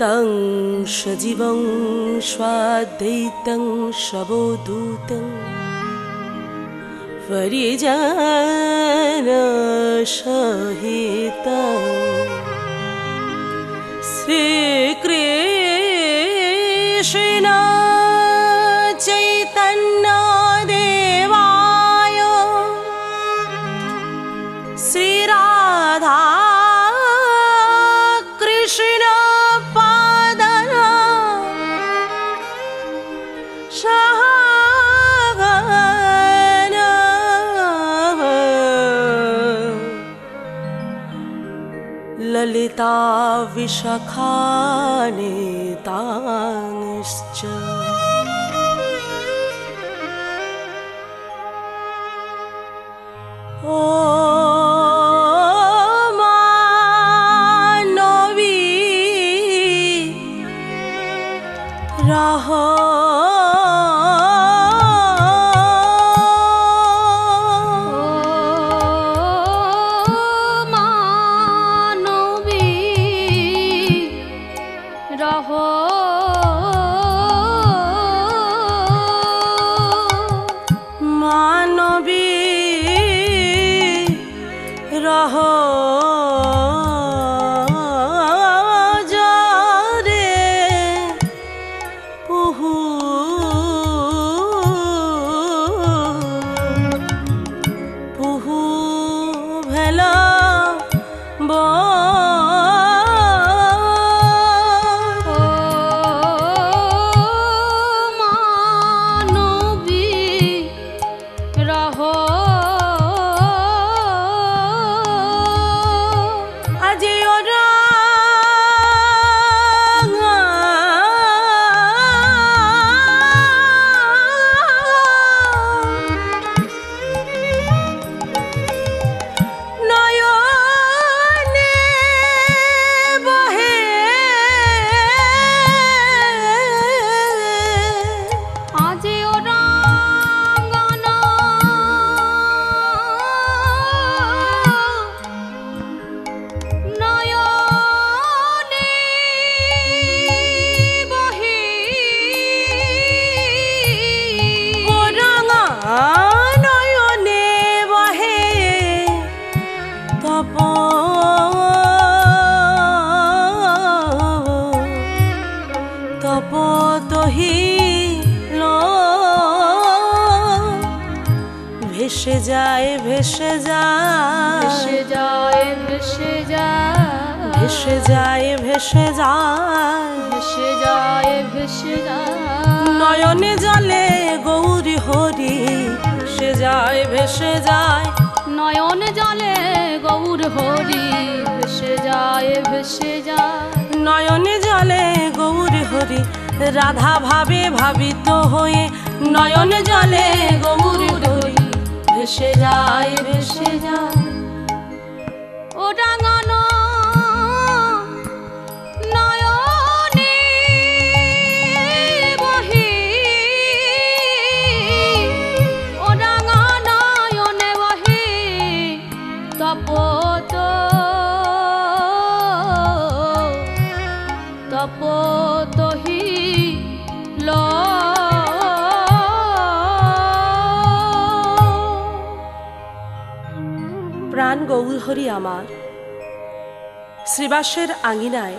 तं सजीवं स्वाद्वैतं शवोदूतं परिजनसहितं श्रीकृष्ण विशखानेता ভেসে যায়। নয়ন জলে গৌর হরি ভেসে যায় ভেসে যায়। নয়ন জলে গৌর হরি রাধা ভাবে ভাবিত হয়ে। নয়ন জলে গৌর হরি ভেসে যায় ভেসে যায়। প্রাণ আমার। শ্রীবাসের আঙিনায়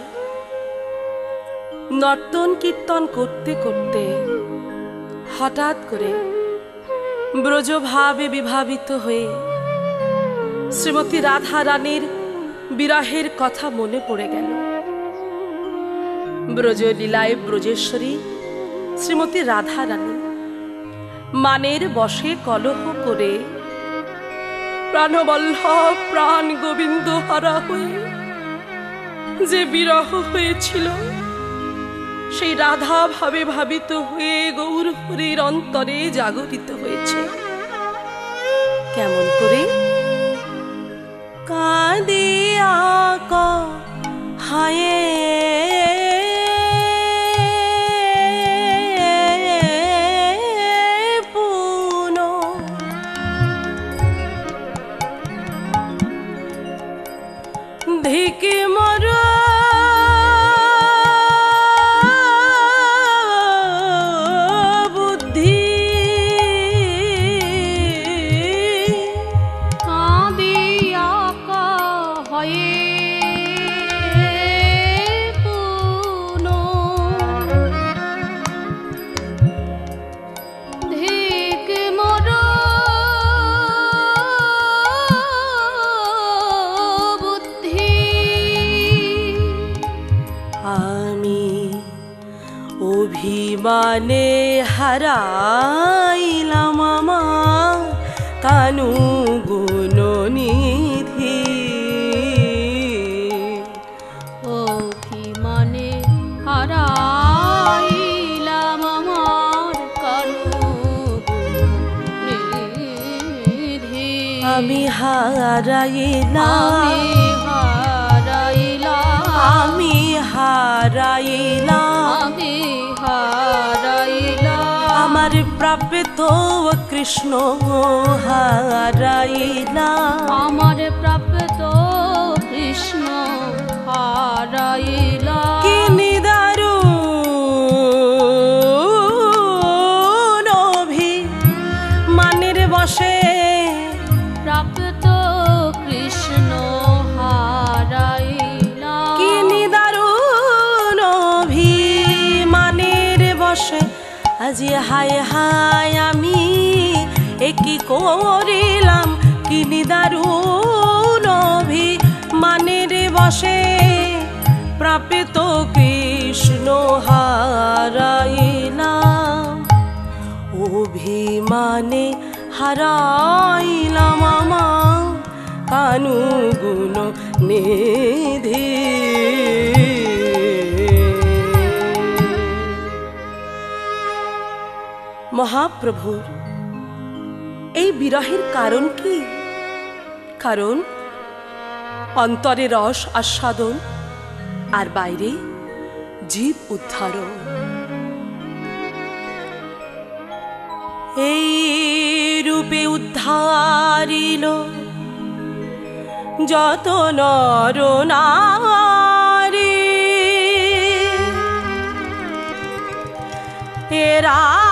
নর্তন কীর্তন করতে করতে হঠাৎ করে ব্রজভাবে বিভাবিত হয়ে শ্রীমতী রাধা রানীর বিরাহের কথা মনে পড়ে গেল। ব্রজলীলায় ব্রজেশ্বরী শ্রীমতী রাধা রানী মানের বসে কলহ করে প্রাণবল্লভ প্রাণ গোবিন্দ হারা হয়ে। যে বিরহ হয়েছিল, সেই রাধা ভাবে ভাবিত হয়ে গৌর হরির অন্তরে জাগরিত হয়েছে। কেমন করে? কাঁদিয়া হায়ে অভিমানে হারাইলাম আমার কানু গুণনিধি অভিমানে হারাইলাম আমার কানু নিধি। আমি হারাইলাম। আমি হারাইলাম। আমি হারাইলাম। প্রাপ্ত কৃষ্ণ হারাইলাম আমার প্রাপ্ত কৃষ্ণ হারাইলাম কি নিদারুণ অভি মানের বসে প্রাপ্ত কৃষ্ণ হারাইলাম কি নিদারুণ অভি মানের বসে আজি হায় করিলাম কি অভি মানের বসে। প্রাপ্ত কৃষ্ণ হারাইলাম, অভিমানে হারাইলাম আমার কানু গুণ নিধি। মহাপ্রভুর বিরহের কারণ কি? কারণ অন্তরে রস আস্বাদন আর বাইরে জীব উদ্ধারণ। এই রূপে উদ্ধারিল যত নর নারী। এরা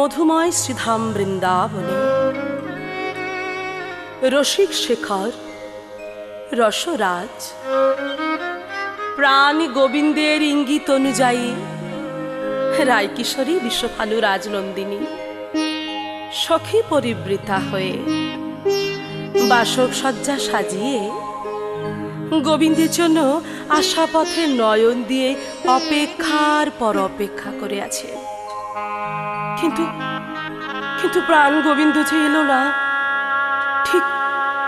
মধুময় শ্রীধাম বৃন্দাবনে। রসিক শেখর, রসরাজ। প্রাণ গোবিন্দের ইঙ্গিত অনুযায়ী রায়কিশোরী বিশ্বভানু রাজনন্দিনী। সখী পরিবৃতা হয়ে বাসক সজ্জা সাজিয়ে গোবিন্দের জন্য আশাপথে নয়ন দিয়ে অপেক্ষার পর অপেক্ষা করে আছে। কিন্তু কিন্তু প্রাণ গোবিন্দ যে এলো না, ঠিক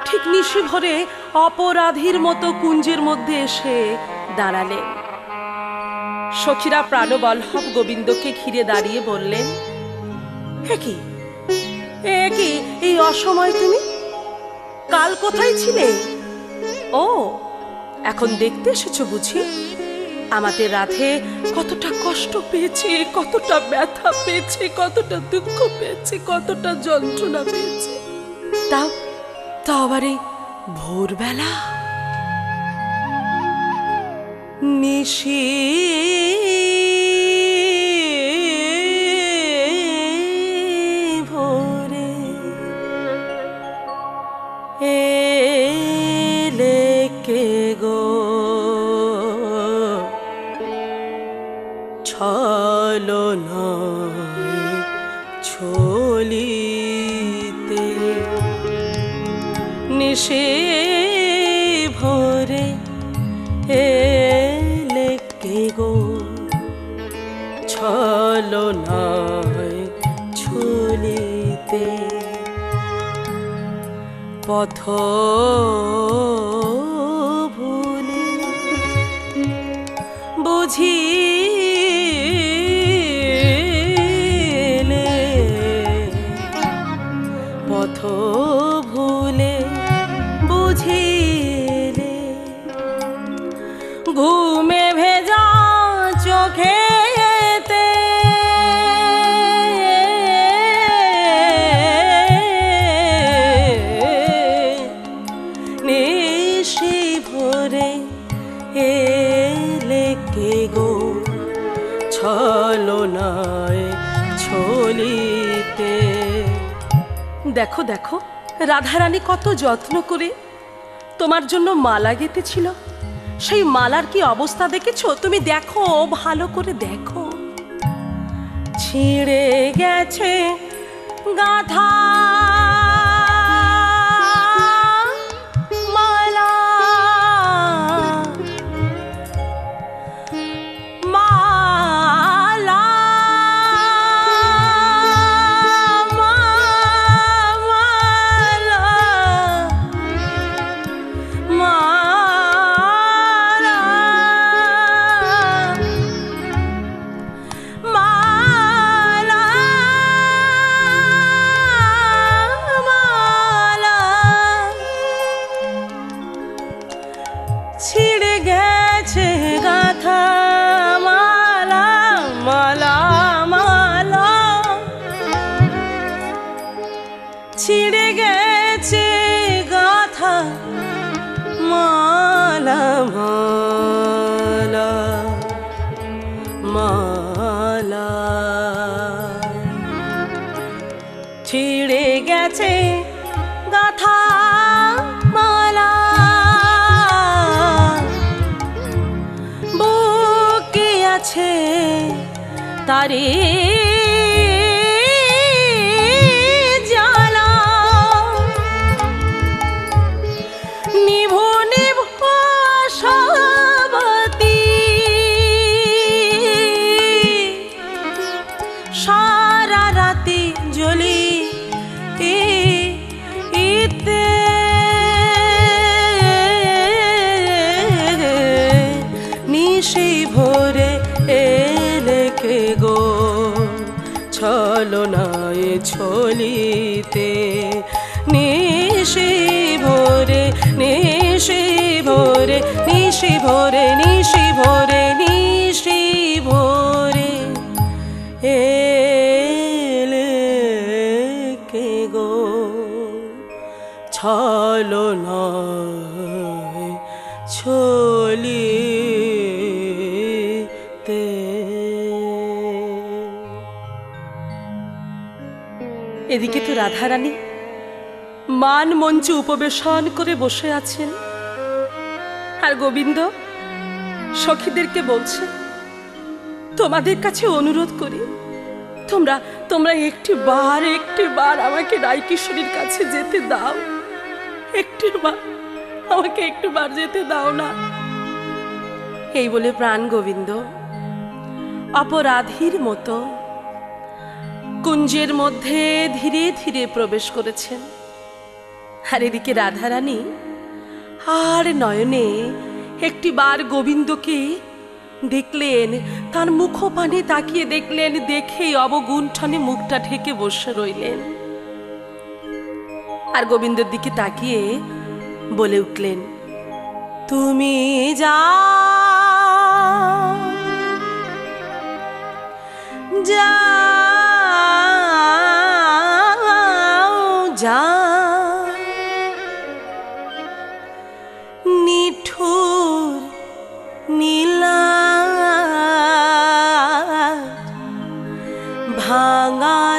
ঠিক নিশি ভরে অপরাধীর মতো কুঞ্জের মধ্যে এসে দাঁড়ালেন সখীরা প্রাণবল্লভ গোবিন্দকে ঘিরে দাঁড়িয়ে বললেন কি? কি, এই অসময় তুমি? কাল কোথায় ছিলে? ও, এখন দেখতে এসেছ বুঝি? আমাদের রাধে কতটা কষ্ট পেয়েছে, কতটা ব্যথা পেয়েছে, কতটা দুঃখ পেয়েছে, কতটা যন্ত্রণা পেয়েছে। তাও তাও আবার এই ভোরবেলা? নিশি নিশে ভরে এলে কে গো? ছলো নয় ছুলিতে পথ দেখো দেখো, রাধারানী কত যত্ন করে তোমার জন্য মালা গেঁথেছিল। সেই মালার কি অবস্থা দেখেছ? তুমি দেখো, ভালো করে দেখো। ছিঁড়ে গেছে গাধা তারে মান মঞ্চে উপবেশন করে বসে আছেন। আর গোবিন্দ, সখীদেরকে বলছে তোমাদের কাছে অনুরোধ করি, তোমরা তোমরা একটি বার একটি বার আমাকে রায়কিশোরীর কাছে যেতে দাও। একটি বার, আমাকে একটু বার যেতে দাও না। এই বলে প্রাণ গোবিন্দ, অপরাধীর মতো কুঞ্জের মধ্যে ধীরে ধীরে প্রবেশ করেছেন। আর এদিকে রাধারানী, আর নয়নে একটি বার গোবিন্দকে দেখলেন, তার মুখপানে তাকিয়ে দেখলেন, দেখেই অবগুণ্ঠনে মুখটা ঢেকে বসে রইলেন। আর গোবিন্দের দিকে তাকিয়ে বলে উঠলেন, তুমি যা যাও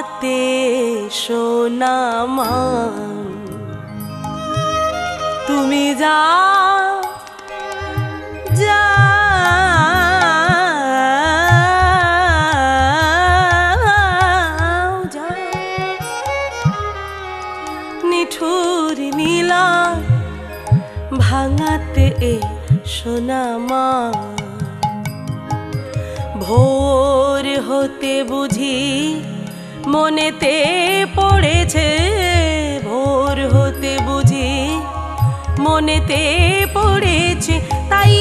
হাতে সোনা মা। তুমি যা যা। নিঠুর নীলা ভাঙাতে এ সোনা ভোর হতে বুঝি মনেতে পড়েছে, ভোর হতে বুঝি। মনেতে পড়েছে, তাই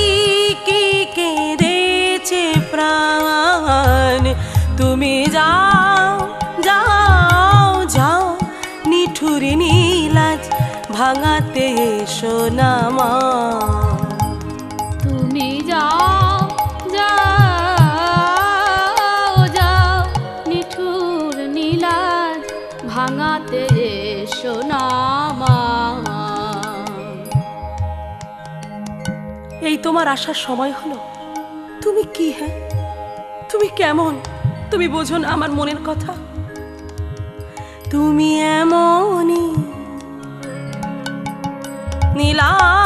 কি কেঁদেছে প্রাণ? তুমি যাও যাও যাও, নিঠুর নীলাজ ভাঙাতে সোনা তোমার আসার সময় হলো? তুমি কি হ্যাঁ? তুমি কেমন? তুমি বোঝো না আমার মনের কথা। তুমি এমনই নীলাজ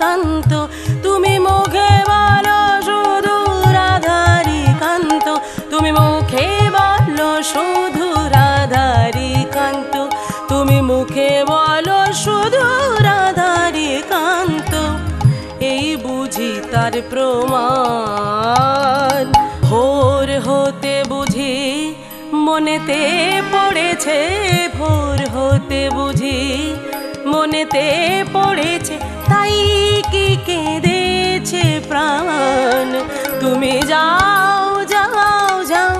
কান্ত, তুমি মুখে বলো শুধু রাধারি কান্ত, তুমি মুখে বলো শুধু রাধারি কান্ত, তুমি মুখে বলো শুধু রাধারি কান্ত, এই বুঝি তার প্রমাণ। ভোর হতে বুঝি মনেতে পড়েছে, ভোর হতে বুঝি মনেতে পড়েছে, তাই কি কেঁদেছে প্রাণ? তুমি যাও যাও যাও,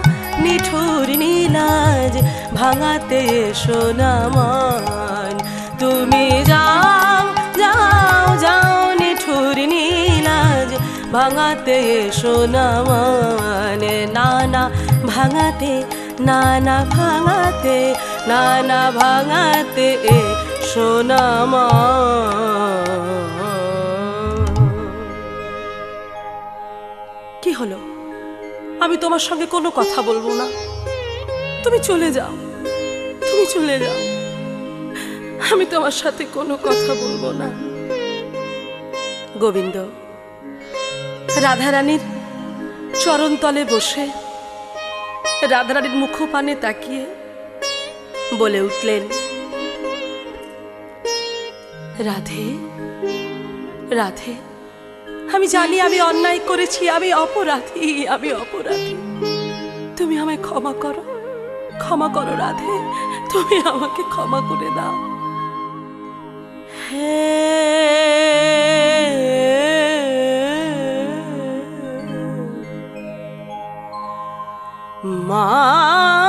নিঠুর নীলাজ, ভাঙাতে সোনামান তুমি যাও যাও যাও, নিঠুর নীলাজ, ভাঙাতে সোনামান নানা ভাঙাতে নানা ভাঙাতে নানা ভাঙাতে সোনামা কি হলো? আমি তোমার সঙ্গে কোনো কথা বলব না। তুমি চলে যাও। তুমি চলে যাও। আমি তোমার সাথে কোনো কথা বলব না। গোবিন্দ, রাধারানীর চরণতলে বসে রাধারানীর মুখপানে তাকিয়ে বলে উঠলেন রাধে রাধে। আমি জানি আমি অন্যায় করেছি, আমি অপরাধী আমি অপরাধী। তুমি আমায় ক্ষমা করো ক্ষমা করো রাধে, তুমি আমাকে ক্ষমা করে দাও। মানিনি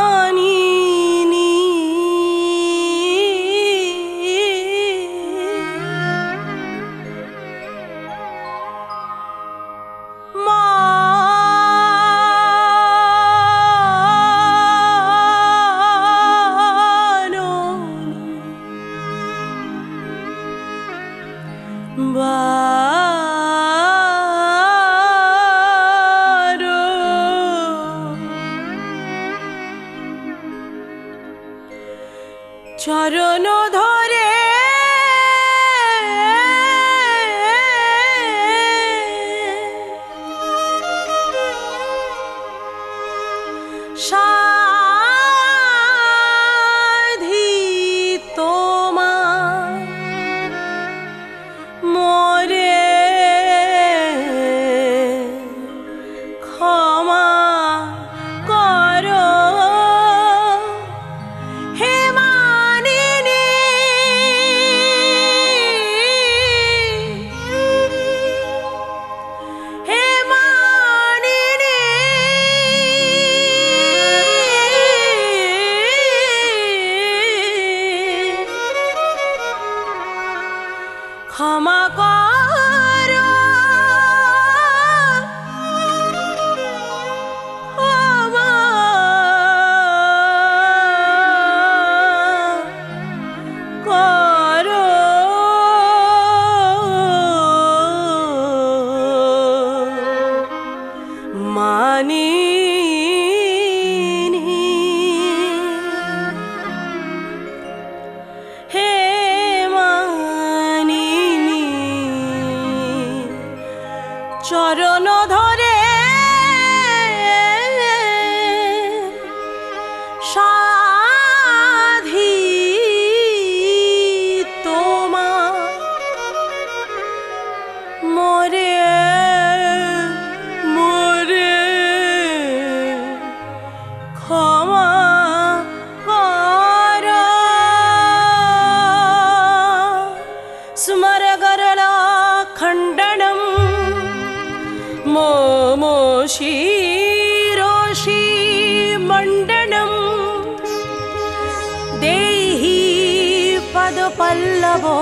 পদপল্লবো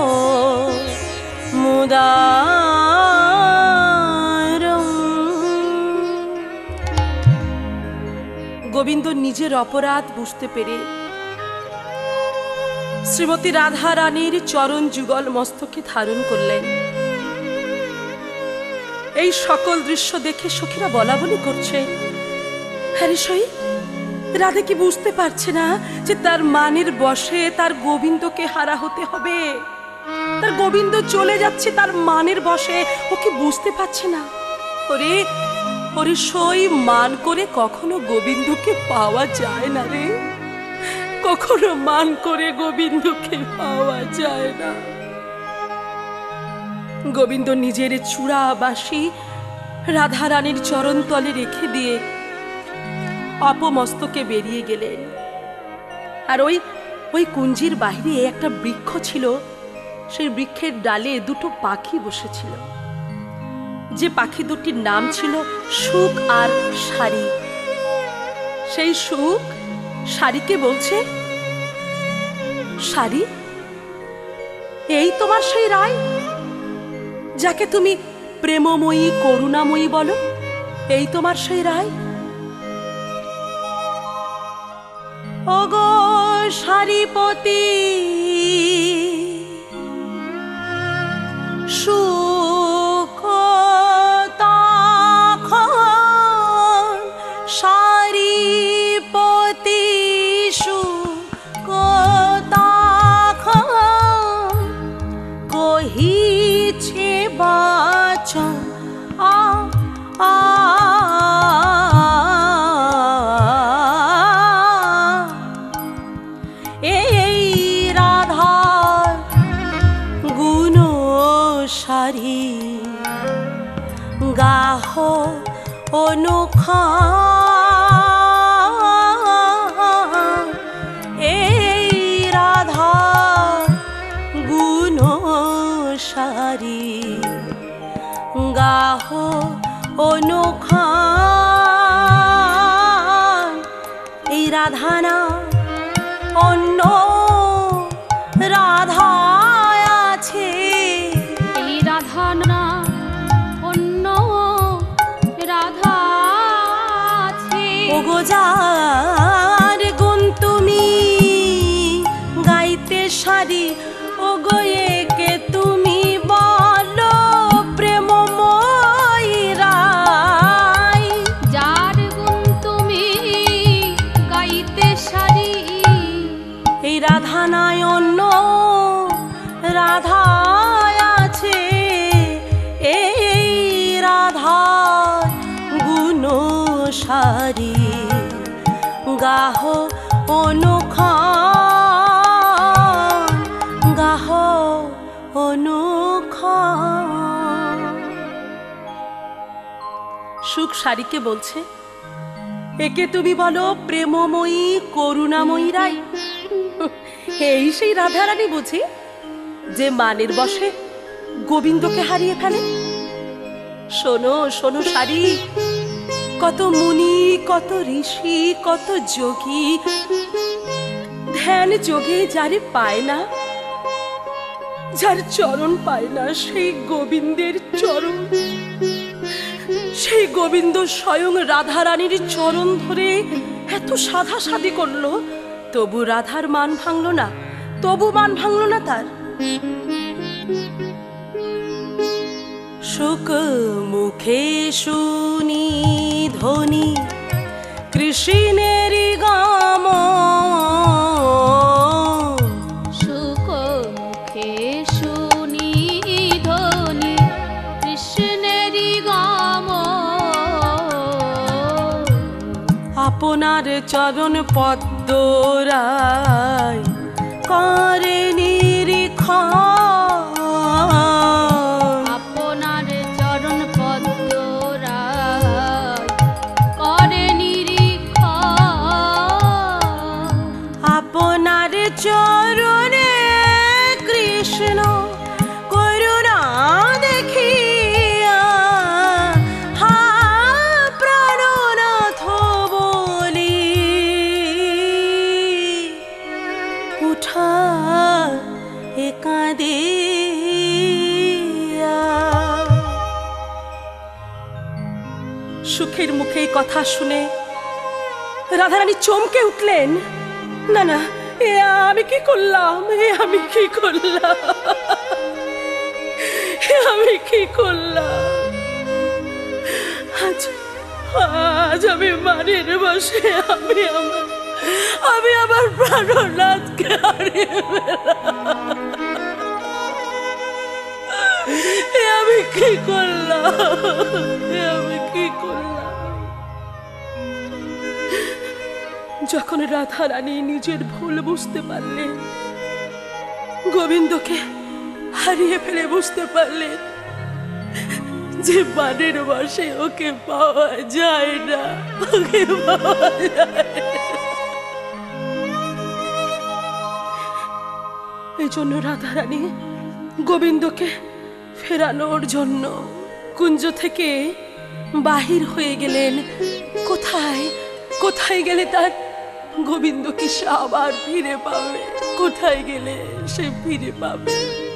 মুদারম। গোবিন্দ নিজের অপরাধ বুঝতে পেরে শ্রীমতী রাধা রানীর চরণ যুগল মস্তকে ধারণ করলেন। এই সকল দৃশ্য দেখে সখীরা বলা বলি করছে হ্যাঁ রাধা কি বুঝতে পারছে না যে তার মানের বসে তার গোবিন্দকে হারা হতে হবে। তার গোবিন্দ চলে যাচ্ছে তার মানের বসে, ও কি বুঝতে পারছে না? ওরে ওরে সই মান করে কখনো গোবিন্দকে পাওয়া যায় না রে। কখনো মান করে গোবিন্দকে পাওয়া যায় না। গোবিন্দ নিজের চূড়া বাসি রাধা রানীর চরণ তলে রেখে দিয়ে অপমস্তকে বেরিয়ে গেলেন। আর ওই ওই কুঞ্জির বাইরে একটা বৃক্ষ ছিল। সেই বৃক্ষের ডালে দুটো পাখি বসেছিল। যে পাখি দুটির নাম ছিল সুখ আর শাড়ি সেই সুখ শাড়িকে বলছে শাড়ি এই তোমার সেই রায়, যাকে তুমি প্রেমময়ী, করুণাময়ী বলো? এই তোমার সেই রায়? ওগো সারিপতি সুখ অনুখা এই গুণ অনুখা এই রাধানা অন্য গাহ অনুখা গাহ অনুখা সুখ শাড়িকে বলছে, একে তুমি বলো প্রেমময়ী, করুণাময়ী রাই। এই সেই রাধারানী বুঝি, যে মানের বসে গোবিন্দকে হারিয়ে ফেলে। শোনো শোনো শাড়ি কত মুনি, কত ঋষি, কত যোগী। ধ্যান যোগে যারে পায় না, যার চরণ পায় না, সেই গোবিন্দের চরণ। সেই গোবিন্দ স্বয়ং রাধারানীর চরণ ধরে এত সাধা সাধি করল, তবু রাধার মান ভাঙল না, তবু মান ভাঙল না তার। সুখ মুখে শুনি। ধ্বনি কৃষ্ণেরি গাম শুনি গাম আপনার চরণ পদ্মরায় করে নিরীক্ষণ। সুখের মুখে কথা শুনে রাধারানী চমকে উঠলেন। না না, এ আমি কি করলাম? এ আমি কি করলাম? আমি কি করলাম? আজ আজ আমি মানের বসে আমি আমার আমি আমার প্রাণনাথকে হারিয়ে আমি কি করলাম যখন রাধা রানী নিজের ভুল বুঝতে পারলেন গোবিন্দকে হারিয়ে ফেলে বুঝতে পারলেন যে বানের বসে ওকে পাওয়া যায় না, ওকে পাওয়া যায়। এই জন্য রাধা রানী গোবিন্দকে ফেরানোর জন্য কুঞ্জ থেকে বাহির হয়ে গেলেন। কোথায়? কোথায় গেলে তার গোবিন্দকে সে আবার ফিরে পাবে? কোথায় গেলে সে ফিরে পাবে?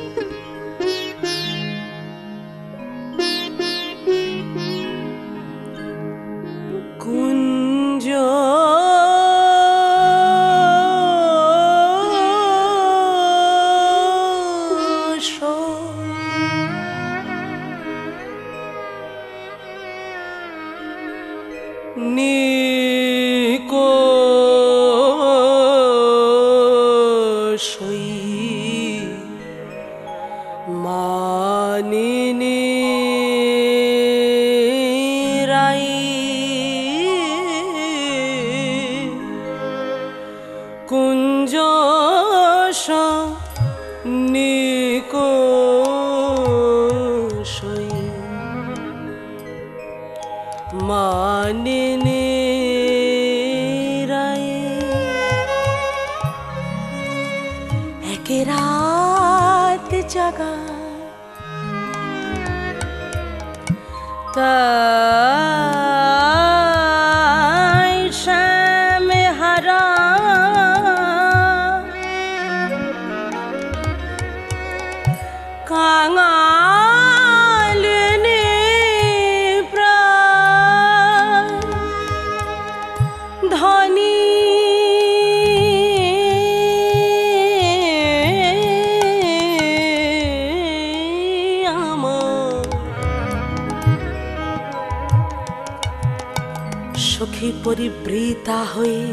পরিবৃতা হয়ে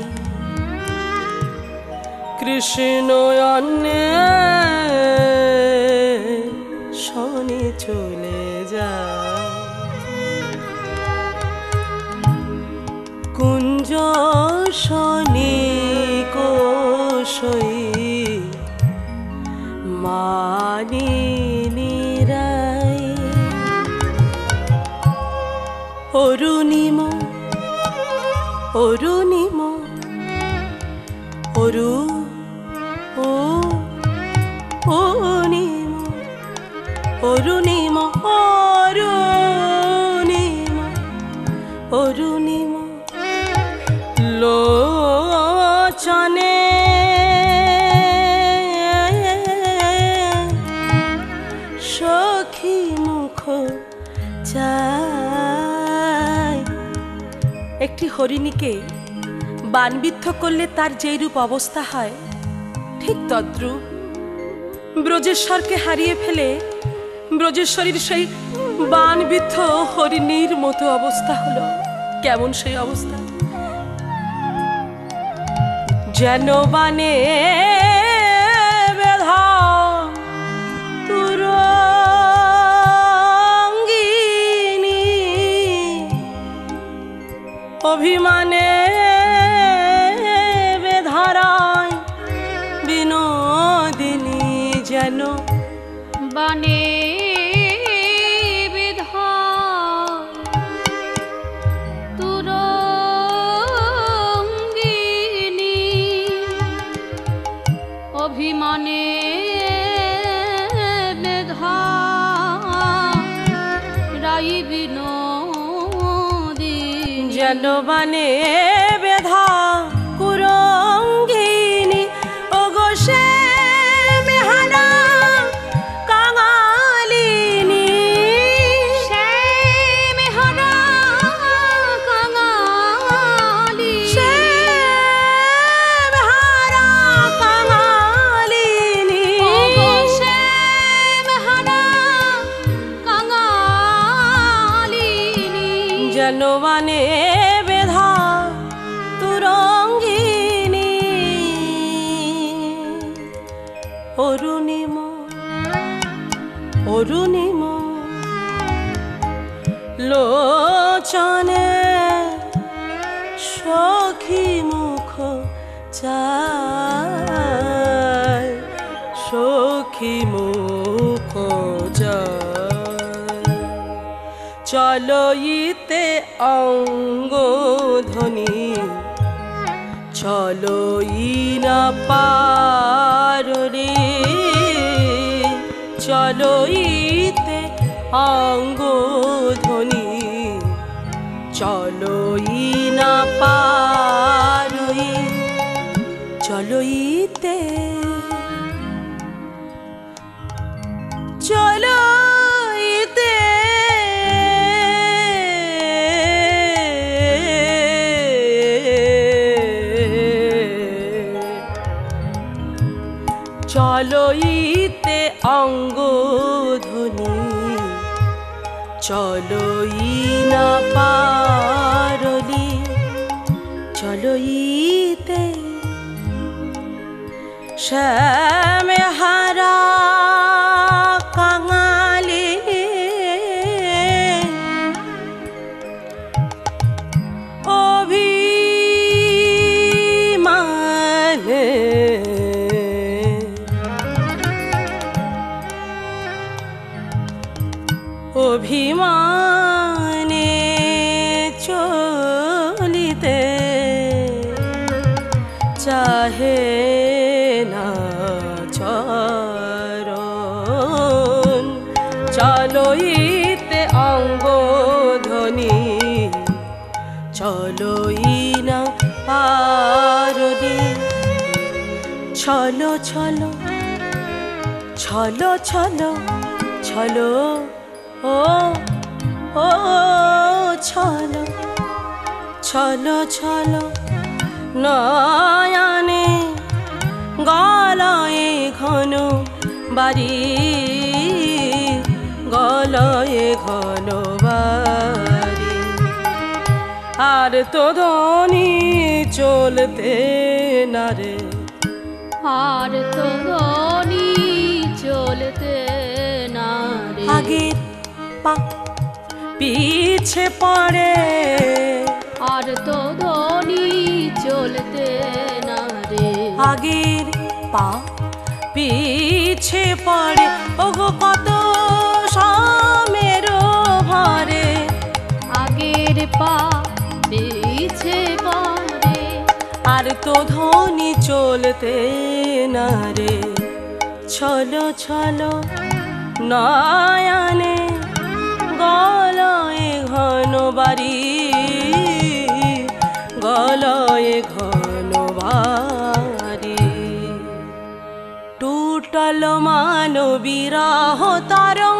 কৃষ্ণ অন্য শনি চলে হরিণীকে বানবিদ্ধ করলে তার যেই রূপ অবস্থা হয়, ঠিক তদ্রূপ। ব্রজেশ্বরকে হারিয়ে ফেলে ব্রজেশ্বরীর সেই বানবিদ্ধ হরিণীর মতো অবস্থা হলো। কেমন সেই অবস্থা? যেন বানে অভিমানে বেধারায় বিনোদিনী যেন বনে চলো ইতে অঙ্গ ধ্বনি চলো ইনা পারে চলো ইতে অঙ্গ ধ্বনি চলো ইনা পারে চলো অঙ্গ ধ্বনি চলোই না পারলি চলো ইতে শ্যামে না পারদি ছলো ছলো ছলো ছলো ছলো, ও ও, ছলো ছলো ছলো, নয়নে গলয়ে ঘন বাড়ি, গলয়ে ঘন বাড়ি। আর তো ধনী চলতে না রে। আর তো ধনি চলতে না রে। আগের পা পিছে পড়ে। আর তো ধনি চলতে না রে। আগের পা পিছে পড়ে। ওগো কত সামের ভরে। আগের পা পিছে পড়ে আর তো ধনী চলতে না রে। ছলো ছলো নয়নে গলয়ে ঘন বাড়ি, গলয়ে ঘন বাড়ি। টুটল মানবীরাহ তরঙ্গ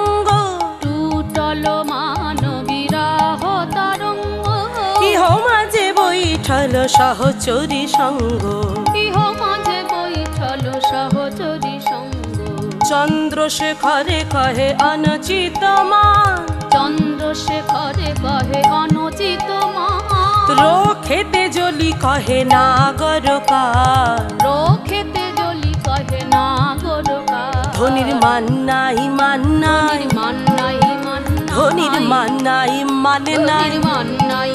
সহচরী সঙ্গ। ইহ মাঝে বৈঠল সহচরী সঙ্গ। চন্দ্রশেখরে কহে অনচিত মান চন্দ্রশেখরে কহে অনুচিত মহা রোখেতে জলি কহে নাগরকার। রোখেতে জলি কহে না গোরকা ধনির মান্নাই মান্নাই মান্নাই মান্নাই ধনির মান্নাই মানে নাই। ধনির মান্নাই মান্নাই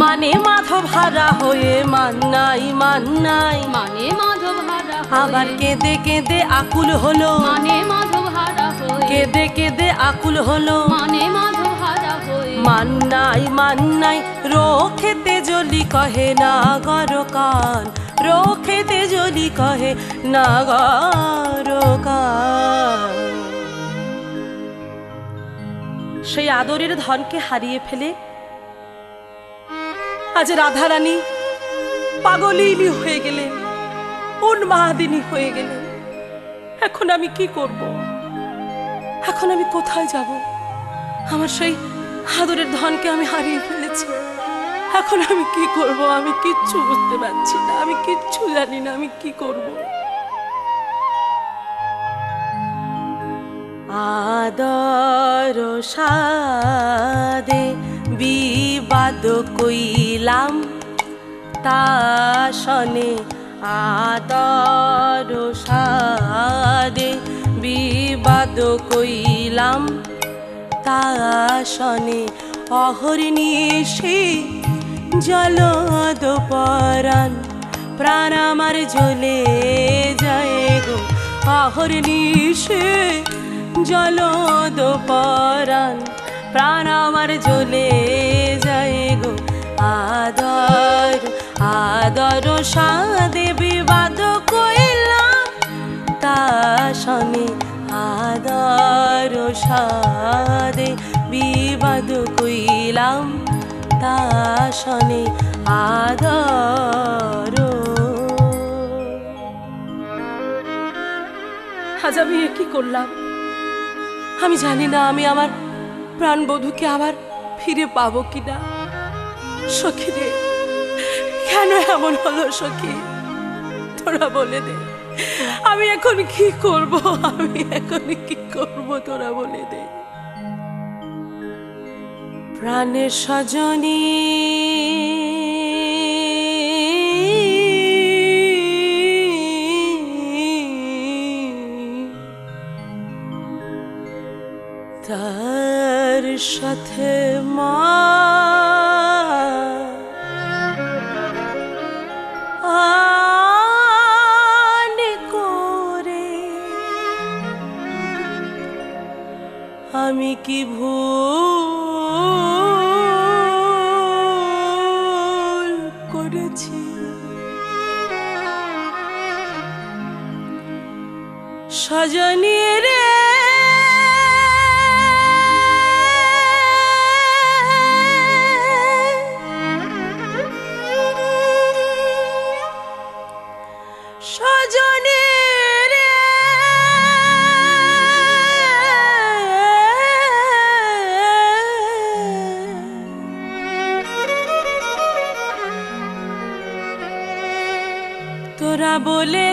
মানে মাধব হারা হয়ে মান্নাই মান্নাই। মানে মাধব হারা আবার কেঁদে কেঁদে আকুল হলো। মানে মাধব হারা হয়ে কেঁদে আকুল হলো। মানে মাধো হারা হয়ে মান্নাই মান্নাই রোখেতে জলি কহে না গর কান রোখেতে জলি কহে না গর কান সেই আদরের ধনকে হারিয়ে ফেলে আজ রাধারানী পাগলিনী হয়ে গেলেন উন্মাদিনী হয়ে গেলেন এখন আমি কি করব? এখন আমি কোথায় যাব? আমার সেই হাদরের ধনকে আমি হারিয়ে ফেলেছি। এখন আমি কি করব? আমি কিচ্ছু বুঝতে পারছি না, আমি কিচ্ছু জানি না, আমি কি করব? আদর সাদে বিবাদ কইলাম, তা শনে আদর সাদে বিবাদ কইলাম, তা শনে অহর্নিশে জলদ পরাণ প্রাণ আমার জ্বলে যায় গো। অহর্নিশে জলদ পরাণ প্রাণ আমার জ্বলে যায় গো। আদর আদর সাদে বিবাদ কইলাম। তা শনে আদর সাদে বিবাদ কইলাম। তা শনে আদর। আজ আমি কি করলাম? আমি জানি না আমি আমার প্রাণবধূকে আবার ফিরে পাবো কিনা? সখী রে, কেন এমন হলো সখী? তোরা বলে দে, আমি এখন কি করব? আমি এখন কি করব তোরা বলে দে। প্রাণের সজনী সাথে মা। আমি কি ভুল করেছি? সজনী রে তোরা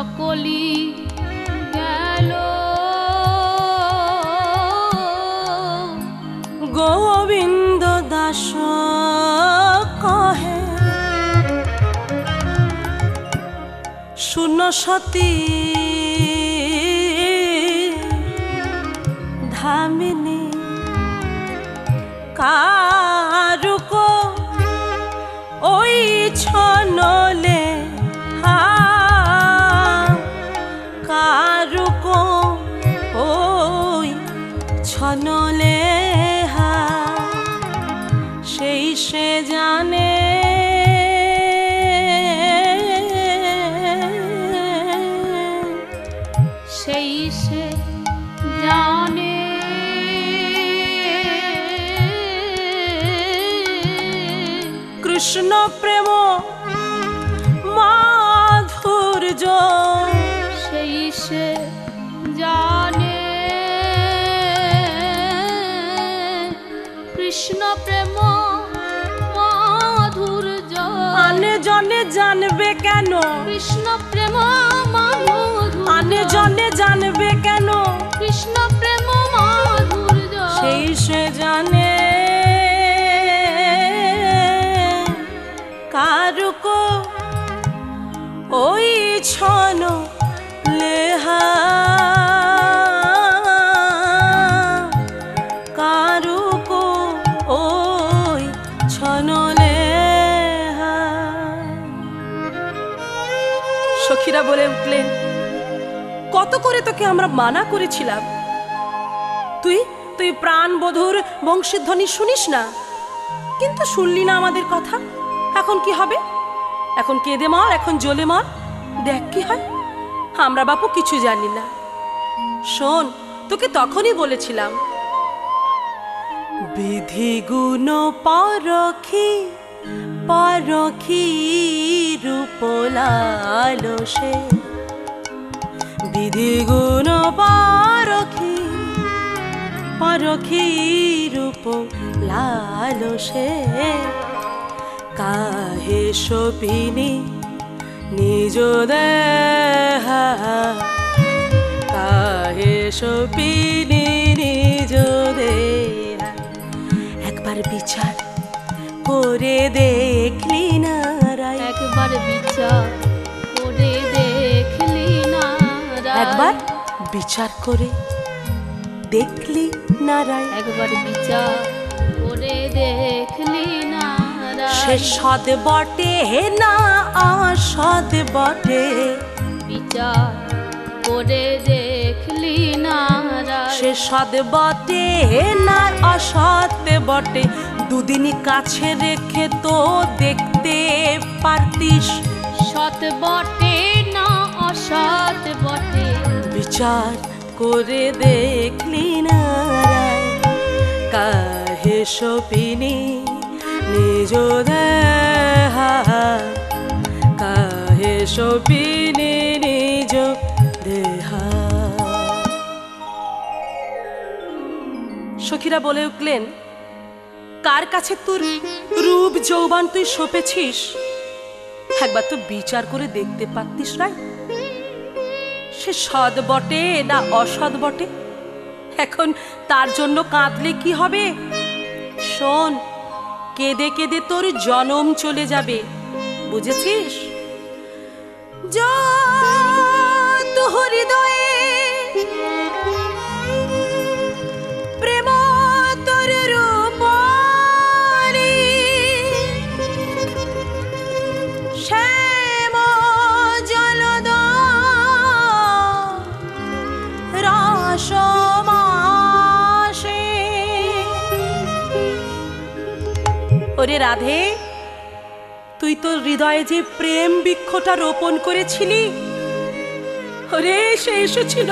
সকলি গেল। গোবিন্দ দাস কহে শূন্য সতী কত করে তোকে আমরা মানা করেছিলাম? তুই তুই প্রাণ বধুর বংশীধ্বনি শুনিস না? কিন্তু শুনলি না আমাদের কথা? এখন কি হবে? এখন কেঁদে মার, এখন জ্বলে মার? দেখ কি হয়। আমরা বাপু কিছু জানি না। শোন, তোকে তখনই বলেছিলাম। বিধি গুণ পরখি পরখি রূপ লালসে বিধি গুণ পরখি পরখি রূপ লালসে কাহে সপিনি নিজ দেহা, কাহে নিজ দেহা। একবার বিচার করে দেখলি না একবার বিচার একবার বিচার করে দেখলি না রায় একবার বিচার করে দেখলি না রায়। সে সদ বটে হে না অসদ বটে বিচার করে দেখলি না রায়। সে সদ বটে হে না অসৎ বটে দুদিন কাছে রেখে তো দেখতে পারতিস সৎ বটে অসৎ বটে বিচার করে দেখলি না কাহে সপিনি নিজ কাহে সপিনি নিজ সখীরা বলে উঠলেন, কার কাছে তোর রূপ, যৌবান তুই সপেছিস? একবার তো বিচার করে দেখতে পারতিস, রায়? সে সৎ বটে না অসৎ বটে? এখন তার জন্য কাঁদলে কি হবে? শোন, কেঁদে কেঁদে তোর জনম চলে যাবে, বুঝেছিস? যত হৃদয়ে ওরে রাধে, তুই তোর হৃদয়ে যে প্রেম বৃক্ষটা রোপণ করেছিলি, ওরে সে এসেছিল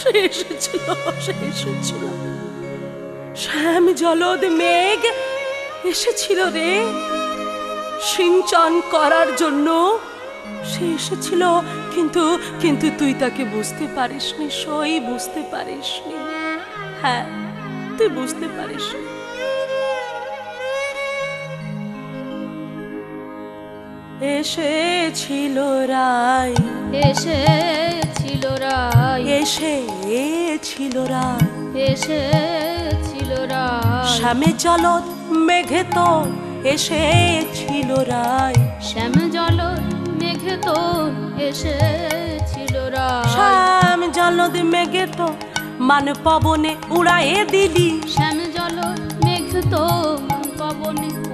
সে এসেছিল সে এসেছিল। শ্যাম জলদ মেঘ এসেছিল রে, সিঞ্চন করার জন্য সে এসেছিল। কিন্তু কিন্তু তুই তাকে বুঝতে পারিসনি, সই বুঝতে পারিসনি। হ্যাঁ তুই বুঝতে পারিস এসেছিল রায়। এসেছিল রায়। এসেছিল রায়। এসেছিল রায়। শ্যামে জলত মেঘে তো এসেছিল রায়। শ্যাম জল মেঘে তো এসেছিল রায়। শ্যাম জলদ মেঘে তো মান পবনে উড়ায়ে দিলি। শ্যাম জল মেঘ তো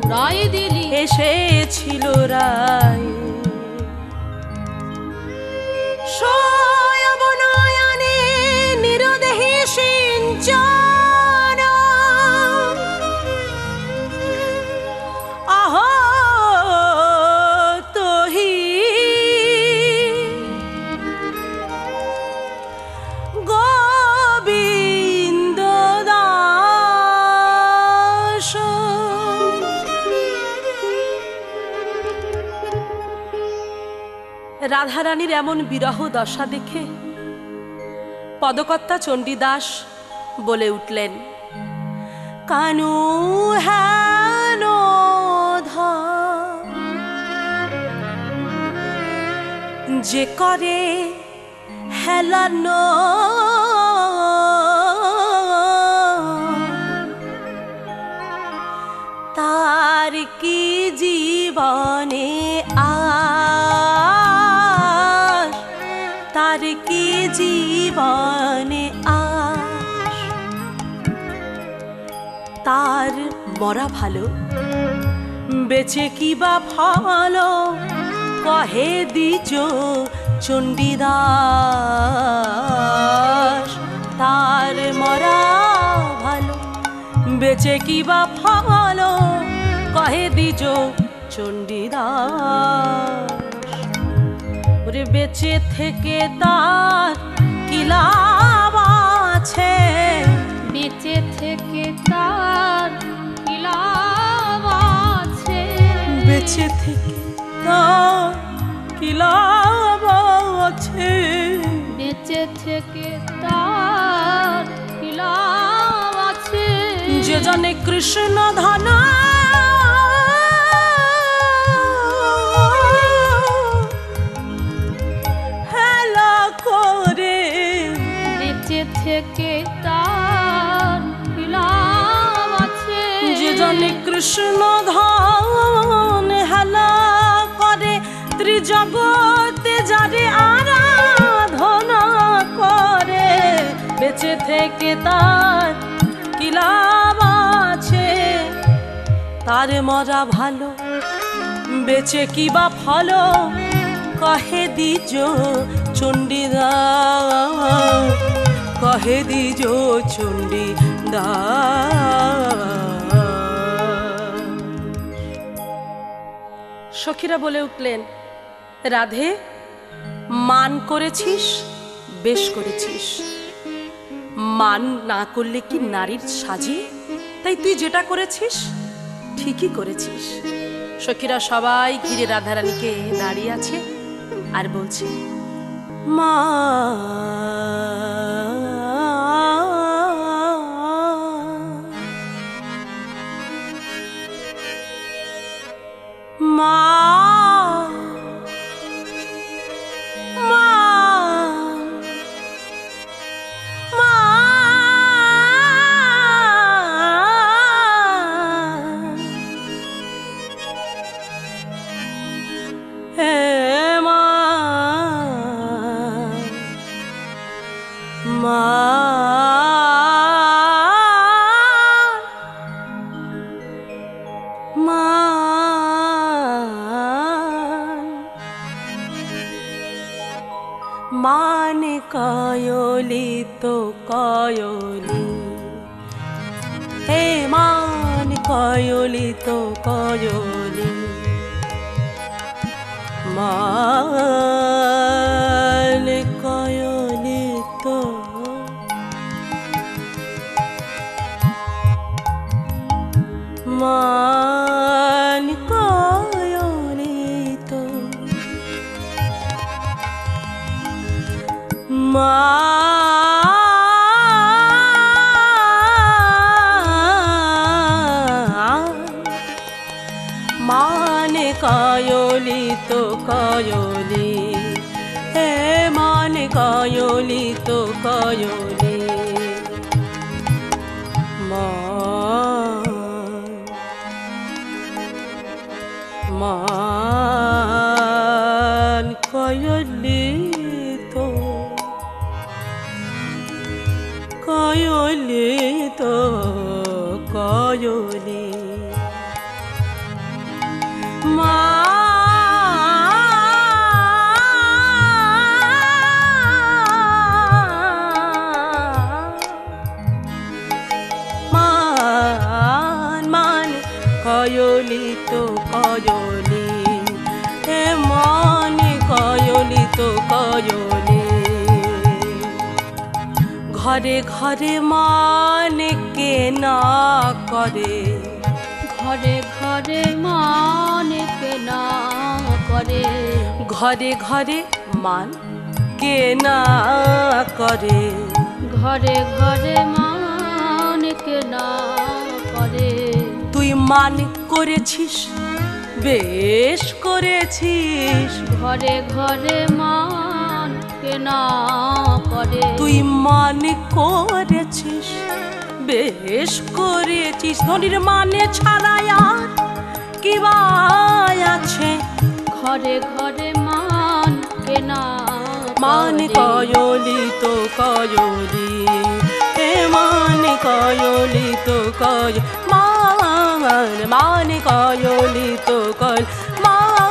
উড়াই দিলি। এসেছিল রায়। রাধারানীর এমন বিরহ দশা দেখে পদকর্তা চণ্ডীদাস বলে উঠলেন, কানু হেন যে করে হেলানো তার কি জীবনে জীবনে আস তার মরা ভালো, বেঁচে কি বা ভালো, কহে দিজ চণ্ডীদাস। তার মরা ভালো, বেঁচে কি বা ভালো, কহে দিজ চণ্ডীদাস। ওরে বেঁচে থেকে তার কি লাভ আছে? বেঁচে থেকে তার কি লাভ আছে? বেঁচে থেকে তার কি লাভ আছে? বেঁচে থেকে তার কি লাভ আছে? যে জানে কৃষ্ণ ধন তার কি লাভ আছে? তার মরা ভালো, বেঁচে কি বা ফলো? কহে দিজ চণ্ডীদা কহে দিজ চণ্ডীদা সখীরা বলে উঠলেন, রাধে, মান করেছিস, বেশ করেছিস। মান না করলে কি নারীর সাজে? তাই তুই যেটা করেছিস, ঠিকই করেছিস। সখীরা সবাই ঘিরে রাধারানীকে দাঁড়িয়ে আছে আর বলছে, মা মা মা তো কয়লি मानकोलि तुयो मानकायो ঘরে ঘরে মান কে না করে? ঘরে ঘরে মানে কেনা করে? ঘরে ঘরে মান কে না করে? ঘরে ঘরে মানে কেনা করে? তুই মান করেছিস বেশ করেছিস। ঘরে ঘরে মান কেনা করে তুই মান করেছিস বেশ করেছিস। ধনির মানে ছাড়াই আর কি আছে? ঘরে ঘরে মান কেনা মান। কয়লি তো কয়লি হে মান কয়লি তো কয় মান মান কয়লি তো কয়।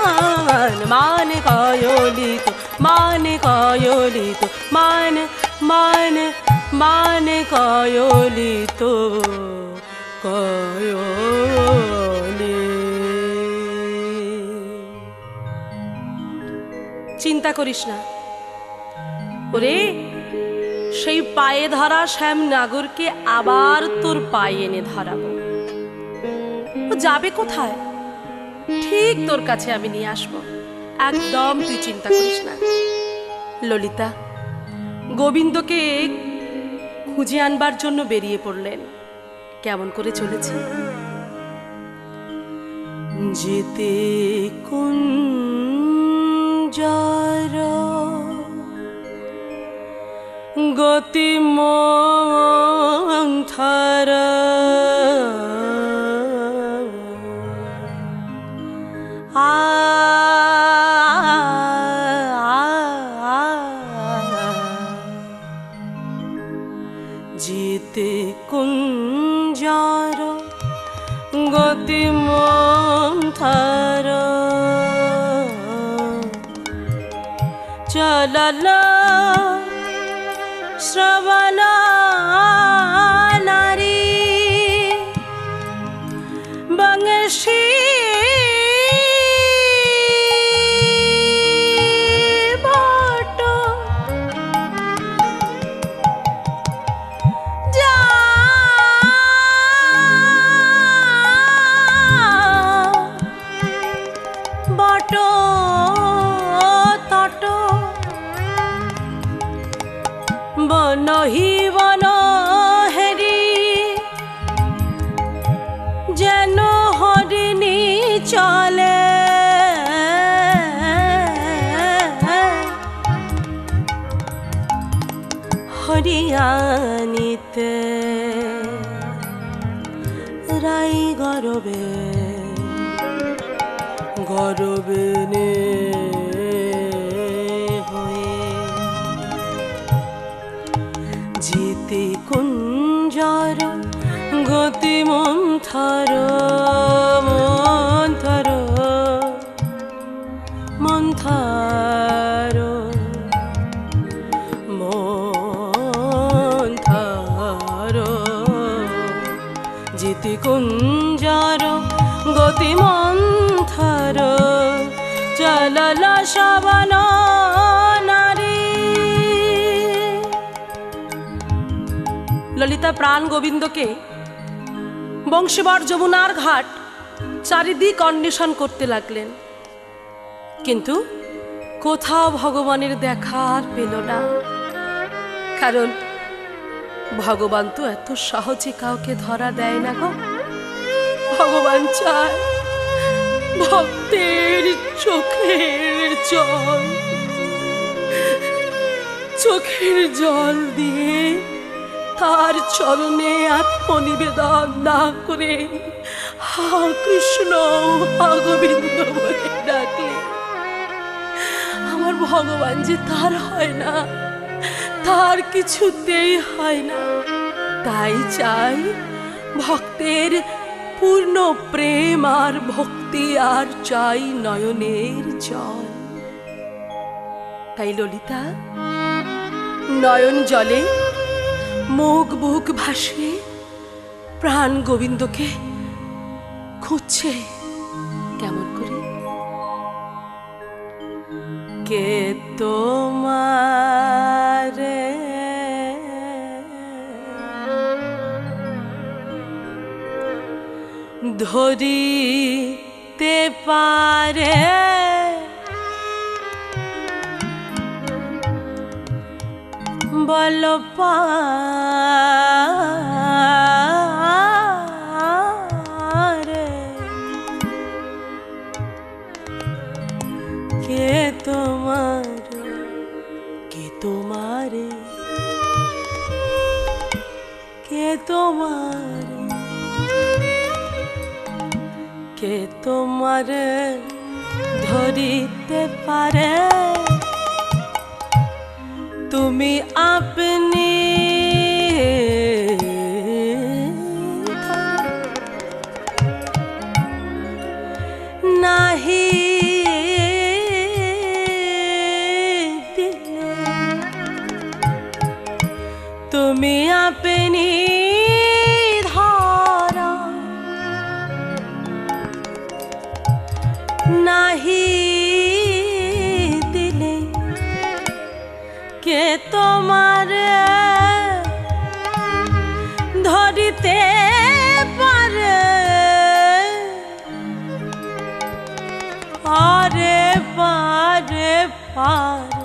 মান মান কয়লি তো মান কয়লি তো মান মান মান কয়লি তো কয়লি চিন্তা করিস না। ওরে, সেই পায়ে ধরা শ্যাম নাগরকে আবার তোর পায়ে এনে ধরাবো। যাবে কোথায়? ঠিক তোর কাছে আমি নিয়ে আসব। একদম তুই চিন্তা করিস না। ললিতা, গোবিন্দকে খুঁজে আনবার জন্য বেরিয়ে পড়লেন। কেমন করে চলেছে? যেতে কোন যার গতি মন্থর श्रवण ললিতা প্রাণ গোবিন্দকে বংশীবর যমুনার ঘাট চারিদিক অন্বেষণ করতে লাগলেন। কিন্তু কোথাও ভগবানের দেখা আর পেল না। কারণ ভগবান তো এত সহজে কাউকে ধরা দেয় না গো। ভগবান চায় ভক্তের চোখের জল চোখের জল দিয়ে তার চরণে আত্মনিবেদন না করে, হা কৃষ্ণ, হা গোবিন্দ বলে ডাকলে। আমার ভগবান যে তার হয় না, তার কিছুতেই হয় না। তাই চাই ভক্তের পূর্ণ প্রেম আর ভক্তি আর চাই নয়নের জল। তাই ললিতা, নয়ন জলে মুখ বুক ভাসিয়ে প্রাণ গোবিন্দকে খুঁজছে। কেমন করে? কে তোমার? ধরিতে পারে? বল পারে কে তোমার কে তোমারে কে তোমার কে তোমার ধরিতে পারে? তুমি আপনি পারে পারে।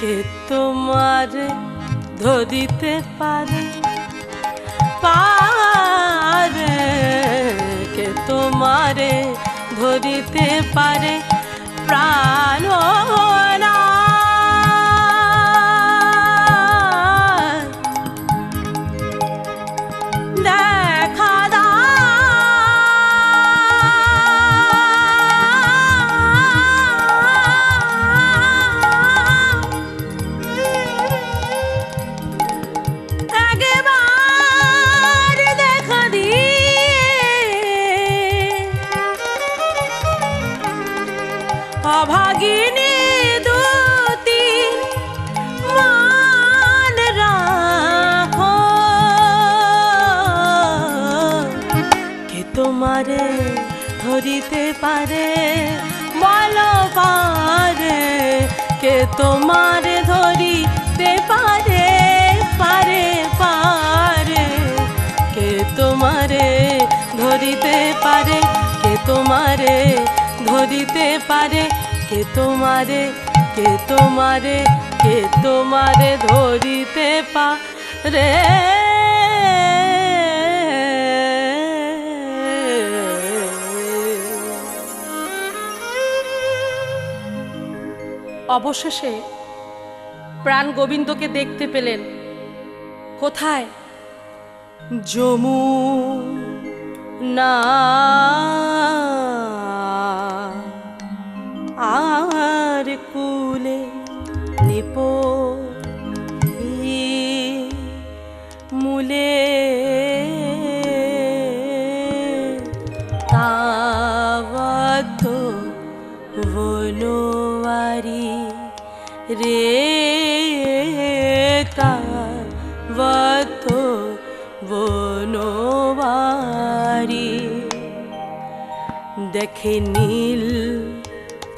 কে তোমার ধরিতে পারে? পারে। কে তোমারে ধরিতে পারে? প্রাণ পারে, বলো পারে, কে তোমারে ধরিতে পারে পারে পারে, কে তোমারে ধরিতে পারে, কে তোমারে ধরিতে পারে, কে তোমারে কে তোমারে কে তোমারে ধরিতে পারে। অবশেষে প্রাণ গোবিন্দকে দেখতে পেলেন। কোথায়? যমু না দেখে নীল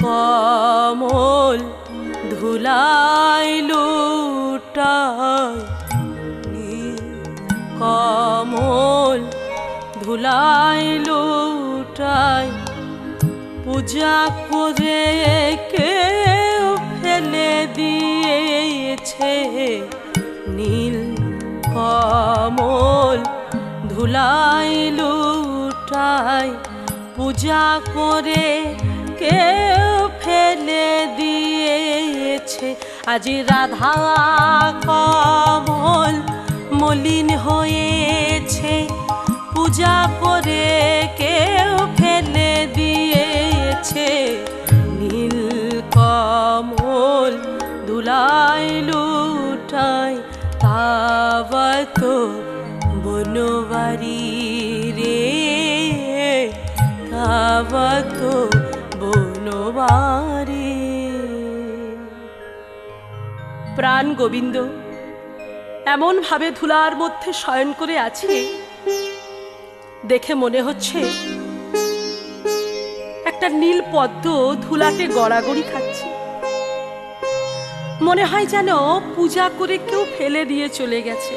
কমল ধুলাই লুটায়। কমল ধুলাই লুটায়। পূজা করে কেউ ফেলে দিয়েছে নীল কমল, ধুলাই লুটাই, পূজা করে কেউ ফেলে দিয়েছে। আজি রাধা কমল মলিন হয়েছে, পূজা করে কেউ ফেলে দিয়েছে। কমল দুলাই লুটাই তাবত বনবারি রে তাবত বনবারি প্রাণ গোবিন্দ এমন ভাবে ধুলার মধ্যে শয়ন করে আছে, দেখে মনে হচ্ছে একটা নীল পদ্ম ধুলাতে গড়াগড়ি খাচ্ছে। মনে হয় যেন পূজা করে কেউ ফেলে দিয়ে চলে গেছে।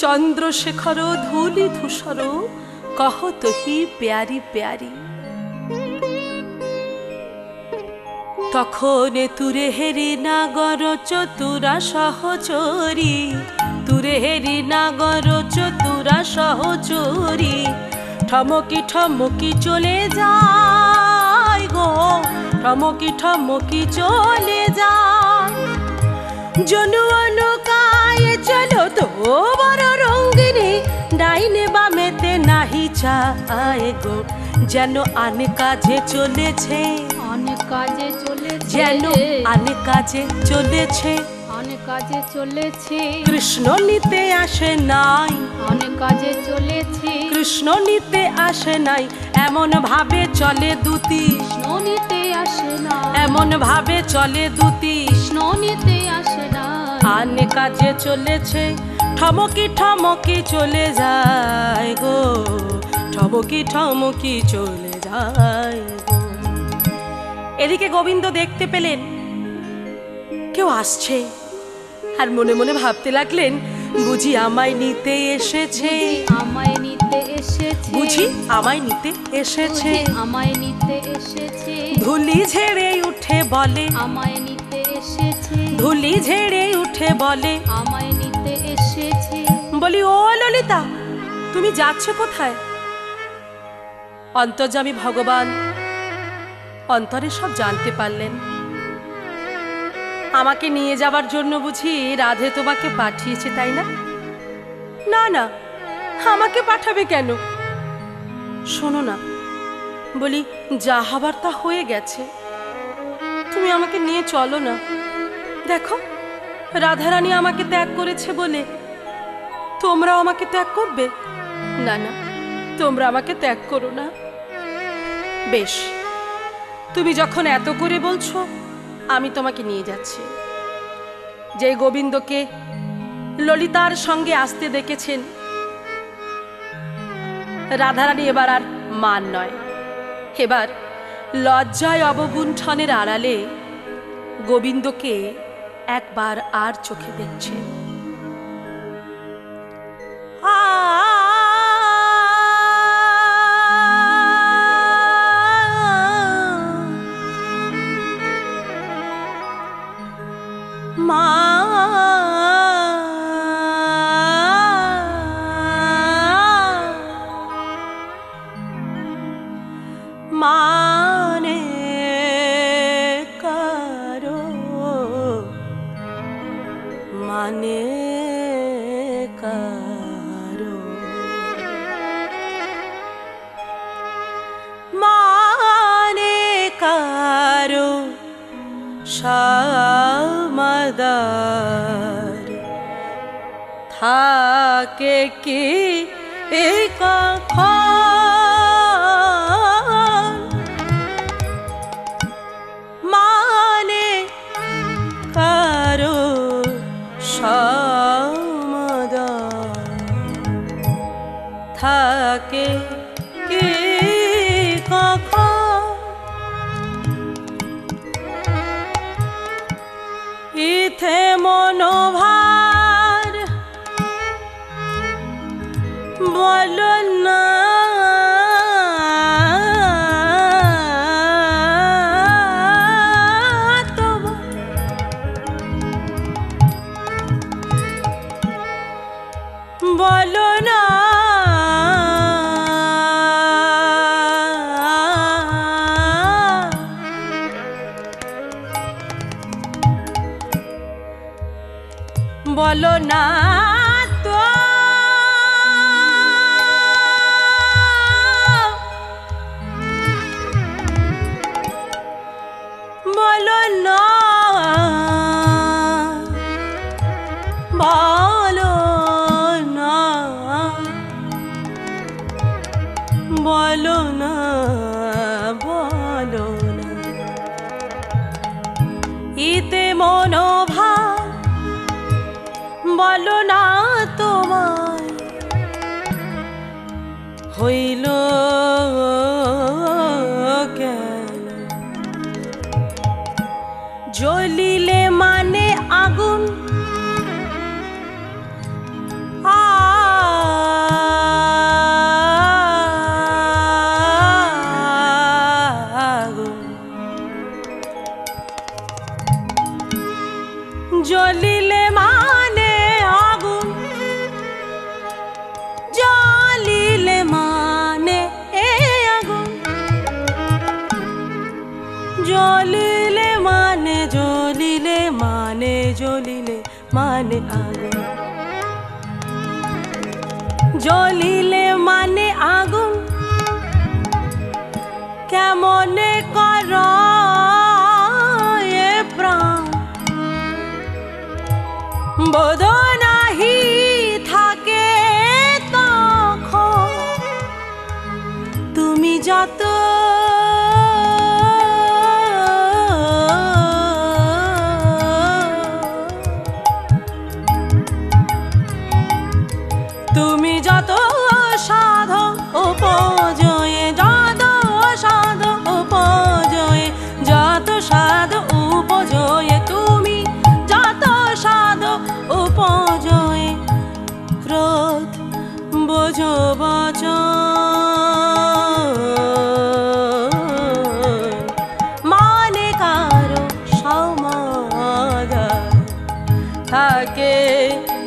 চন্দ্রশেখর ধুলি ধূসর কহ তহি পেয়ারি পেয়ারি। তখন তুরে হেরি নাগর চতুরা সহচরী, তুরে হেরি নাগর চতুরা সহচরী ঠমকি ঠমকি চলে যায় গো। ঠমকি ঠমকি চলে যায়। কায়ে চলো তো বড় রঙ্গিনী ডাইনে বামেতে নাহি চায় গো। যেন আন কাজে চলেছে অনেক কাজে চলেছে। যেন আন কাজে চলেছে। কাজে চলেছে। কৃষ্ণ নিতে আসে নাই। অনেক কাজে চলেছে। কৃষ্ণ নিতে আসে নাই। এমন ভাবে চলে দুতি। কৃষ্ণ নিতে আসে না এমন ভাবে চলে দুতি। কৃষ্ণ নিতে আসে না আন কাজে চলেছে। ঠমকি ঠমকি চলে যায় গো। ঠমকি ঠমকি চলে যায় গো। এদিকে গোবিন্দ দেখতে পেলেন। কেউ আসছে। আর মনে মনে ভাবতে লাগলেন বুঝি আমায় নিতে এসেছে। আমায় নিতে এসেছে। বুঝি আমায় নিতে এসেছে। আমায় নিতে এসেছে। ধুলি ঝেড়ে উঠে বলে আমায় নিতে এসেছে। ধুলি ঝেড়ে উঠে বলে আমায় নিতে এসেছে। বলি ও ললিতা তুমি যাচ্ছ কোথায়? অন্তর্যামী ভগবান অন্তরে সব জানতে পারলেন। আমাকে নিয়ে যাবার জন্য বুঝি রাধে তোমাকে পাঠিয়েছে, তাই না? না না, আমাকে পাঠাবে কেন? শোনো না, বলি, যা হবার তা হয়ে গেছে। তুমি আমাকে নিয়ে চলো না। দেখো, রাধারানী আমাকে ত্যাগ করেছে বলে তোমরাও আমাকে ত্যাগ করবে? না না, তোমরা আমাকে ত্যাগ করো না। বেশ, তুমি যখন এত করে বলছো আমি তোমাকে নিয়ে যাচ্ছি। যে গোবিন্দকে ললিতার সঙ্গে আসতে দেখেছেন, রাধারানী এবার আর মান নয়। এবার লজ্জায় অবগুণ্ঠনের আড়ালে গোবিন্দকে একবার আর চোখে দেখছে মা থাকে কি মানে কারও সমাদার থাকে কি কখন ইথে মনোভার وعلى النار طبع بلا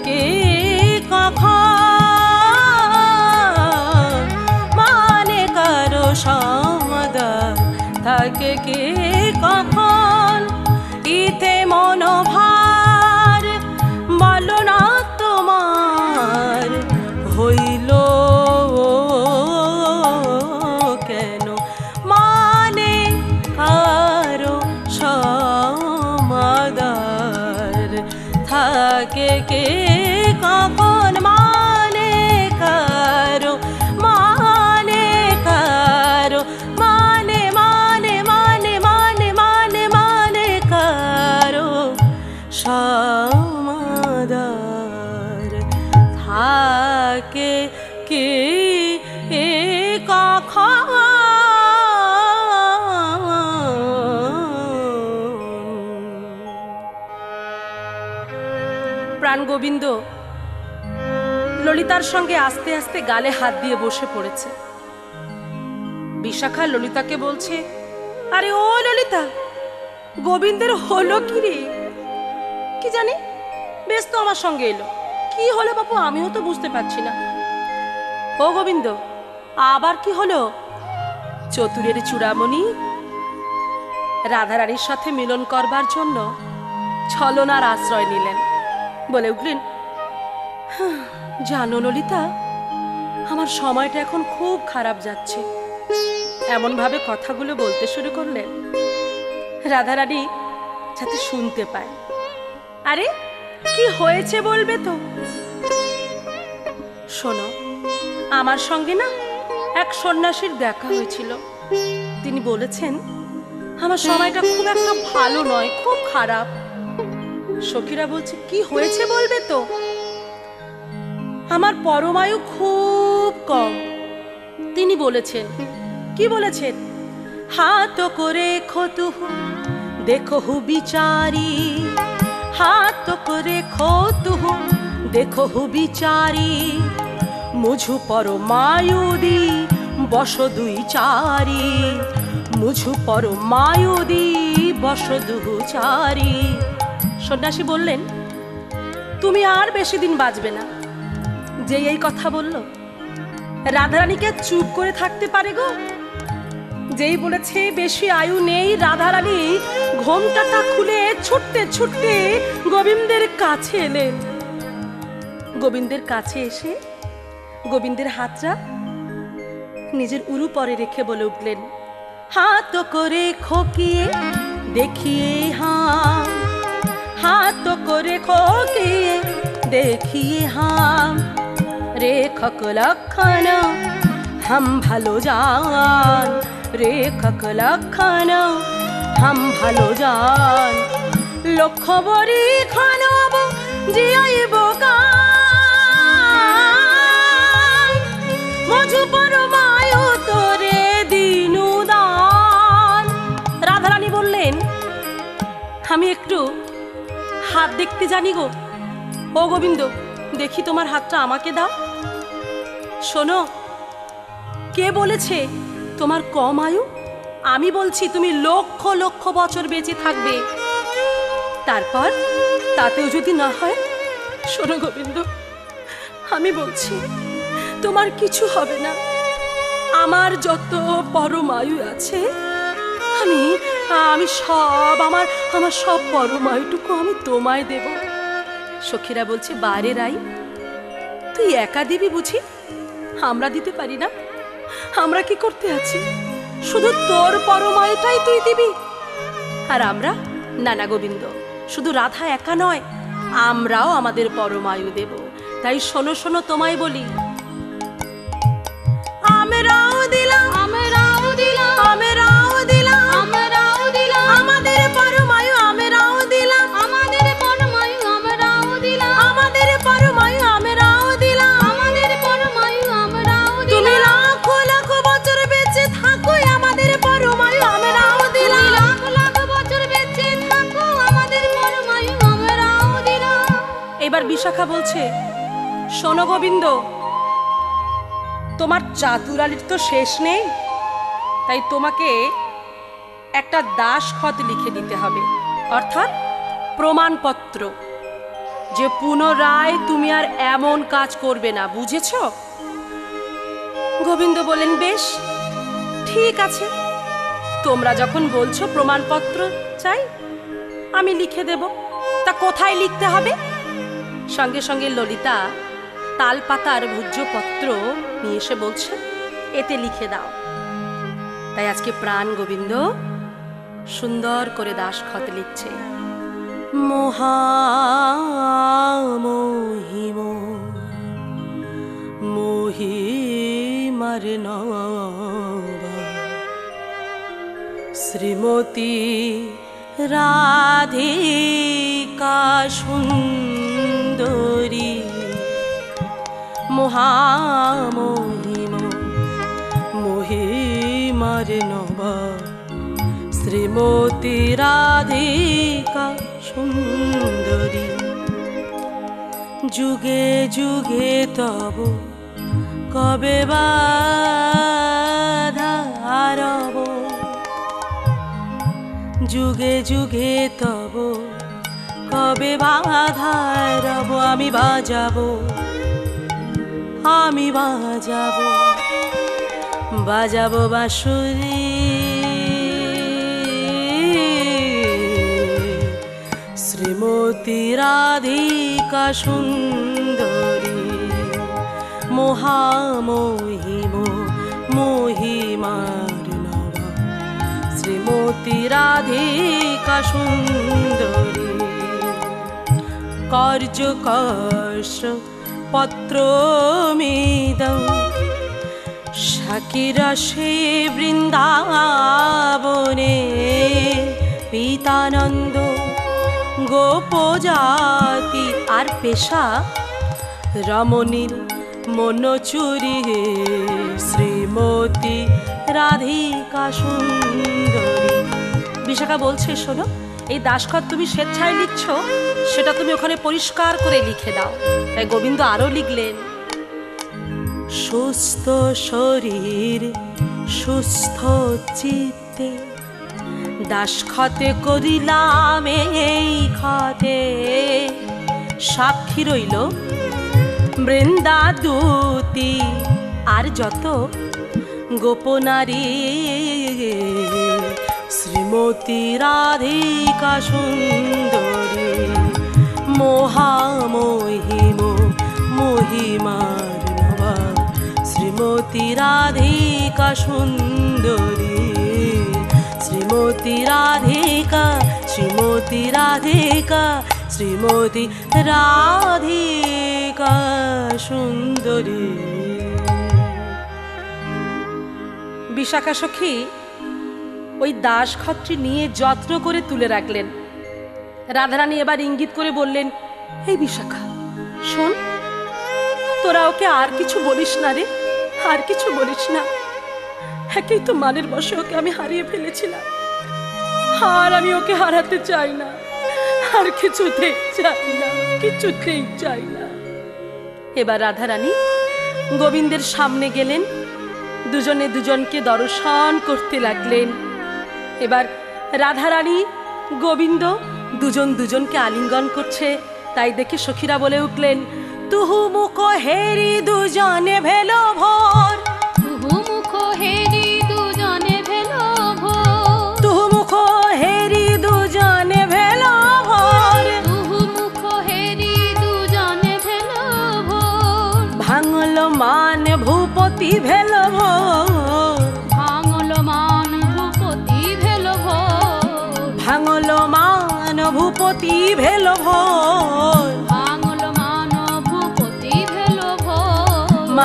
কি কখন থাকে কি কখন? ইতে মনোভার ললিতার সঙ্গে আস্তে আস্তে গালে হাত দিয়ে বসে পড়েছে। বিশাখা ললিতাকে বলছে আরে ও ললিতা গোবিন্দের হলো কি রে? কি জানি বেশ তো আমার সঙ্গে এলো। কি হলো বাপু আমিও তো বুঝতে পারছি না। ও গোবিন্দ আবার কি হলো? চতুরের চূড়ামণি রাধারানীর সাথে মিলন করবার জন্য ছলনার আশ্রয় নিলেন। বলে উঠলেন "হাহ, জানো ললিতা, আমার সময়টা এখন খুব খারাপ যাচ্ছে। এমন ভাবে কথাগুলো বলতে শুরু করলেন রাধারানী যাতে শুনতে পায়। আরে, কি হয়েছে বলবে তো? শোনো, আমার সঙ্গে না এক সন্ন্যাসীর দেখা হয়েছিল। তিনি বলেছেন, আমার সময়টা খুব একটা ভালো নয়, খুব খারাপ। সখীরা বলছে, কি হয়েছে বলবে তো? আমার পরমায়ু খুব কম। তিনি বলেছেন, কি বলেছেন? হাত করে খতুহু দেখো হু বিচারি। হাত করে খতুহু দেখো হু বিচারি। মুঝু পরমায়ু দি বস দুই চারি। মুঝু পরমায়ু দি বস দুহু চারি। সন্ন্যাসী বললেন, তুমি আর বেশি দিন বাঁচবে না। যে এই কথা বলল। রাধারানীকে চুপ করে থাকতে পারে গো। যেই বলেছে, বেশি আয়ু নেই রাধারানী, ঘোমটাটা খুলে ছুটতে ছুটতে গোবিন্দের কাছে এলেন। গোবিন্দের কাছে এসে গোবিন্দের হাতটা নিজের উরু পরে রেখে বলে উঠলেন, হাত করে খকিয়ে দেখিয়ে হাম, হাত করে খকিয়ে দেখিয়ে হাম রেখক লক্ষণ হাম ভালো জান। রেখক লক্ষণ হাম ভালো জান। লক্ষ্য বরি খানব জিয়াইব মজু রাধারানী বললেন, আমি একটু হাত দেখতে জানি গো। ও গোবিন্দ, দেখি তোমার হাতটা আমাকে দাও। শোনো, কে বলেছে তোমার কম আয়ু? আমি বলছি তুমি লক্ষ লক্ষ বছর বেঁচে থাকবে। তারপর তাতেও যদি না হয়, শোনো গোবিন্দ, আমি বলছি তোমার কিছু হবে না। আমার যত পরমায়ু আছে, আমি আমি সব, আমার আমার সব পরমায়ুটুকু আমি তোমায় দেব। সখীরা বলছে বারে রাই তুই একা দিবি বুঝি? আমরা দিতে পারি না? আমরা কি করতে আছি? শুধু তোর পরমায়টাই তুই দিবি? আর আমরা? নানা গোবিন্দ, শুধু রাধা একা নয়, আমরাও আমাদের পরমায়ু দেব। তাই শোনো শোনো, তোমায় বলি। আমরাও দিলাম। আমরাও এবার বিশাখা বলছে, শোনো গোবিন্দ, তোমার চাতুরালির তো শেষ নেই, তাই তোমাকে একটা দাস খত লিখে দিতে হবে। অর্থাৎ প্রমাণপত্র, যে পুনরায় তুমি আর এমন কাজ করবে না, বুঝেছ? গোবিন্দ বলেন বেশ, ঠিক আছে। তোমরা যখন বলছো প্রমাণপত্র চাই, আমি লিখে দেব। তা কোথায় লিখতে হবে? সঙ্গে সঙ্গে ললিতা তাল পাতার ভূজ্যপত্র নিয়ে এসে বলছে, এতে লিখে দাও। তাই আজকে প্রাণ গোবিন্দ সুন্দর করে দাসখত লিখছে। মহামহিম, মহিমার শ্রীমতী রাধিকা সুন্দরী মহামহিম মহিমার নবা শ্রীমতী রাধিকা সুন্দরী। যুগে যুগে তব কবে বাধারব যুগে যুগে তব কবে বাধারব আমি বাজাবো। আমি বাজাবো। বাজাবো বাঁশুরি। শ্রীমতী রাধিকা সুন্দরী, মহামহিম, মহিমার নবা শ্রীমতী রাধিকা সুন্দরী। কার্যকর্ষ পত্রমিদং শাকিরসে বৃন্দাবনে, পিতানন্দ গোপজাতি আর পেশা রমণীর মনচুরি শ্রীমতী রাধিকা সুন্দরী। বিশাখা বলছে, শোনো এই দাসখত তুমি স্বেচ্ছায় লিখছ, সেটা তুমি ওখানে পরিষ্কার করে লিখে দাও। তাই গোবিন্দ আরও লিখলেন, সুস্থ শরীর, সুস্থ চিত্তে, দাসখতে করিলাম এই খতে সাক্ষী রইল, বৃন্দাদূতি, আর যত গোপনারী শ্রীমতী রাধিকা সুন্দরী, মহামহিম মহিমার নবাব শ্রীমতী রাধিকা সুন্দরী, শ্রীমতী রাধিকা শ্রীমতী রাধিকা শ্রীমতী রাধিকা সুন্দরী। বিশাখা সখী ওই দাসখতটি নিয়ে যত্ন করে তুলে রাখলেন। রাধারানী এবার ইঙ্গিত করে বললেন, এই বিশাখা, শোন, তোরা ওকে আর কিছু বলিস না রে, আর কিছু বলিস না। একেই তো মানের বসে ওকে আমি হারিয়ে ফেলেছিলাম। আর আমি ওকে হারাতে চাই না, আর কিছুতেই চাই না, কিছুতেই চাই না। এবার রাধারানী গোবিন্দের সামনে গেলেন। দুজনে দুজনকে দর্শন করতে লাগলেন। এবার রাধারানী, গোবিন্দ দুজন দুজনকে আলিঙ্গন করছে। তাই দেখে সখীরা বলে উঠলেন তুহু মুখ হেরি দুজনে ভেলো ভোর।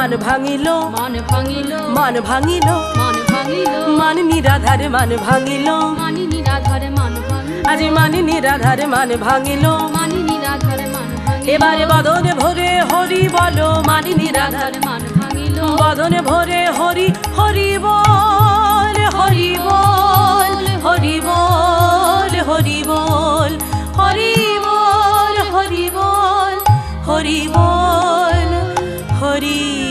মান ভাঙিল। মান ভাঙিল। মন ভাঙিল। মন ভাঙিল। মান নিরাধার মান ভাঙিল। মানি নিরাধার মান আজ মানি নিরাধার মান ভাঙিল। মানি নিরাধার মান এবারে বদনে ভরে হরি বলো। মানি নিরাধার মান ভাঙিল। বদনে ভরে হরি হরি বল হরি বল হরি বল হরি বল হরি বল হরি বল হরি বল হরি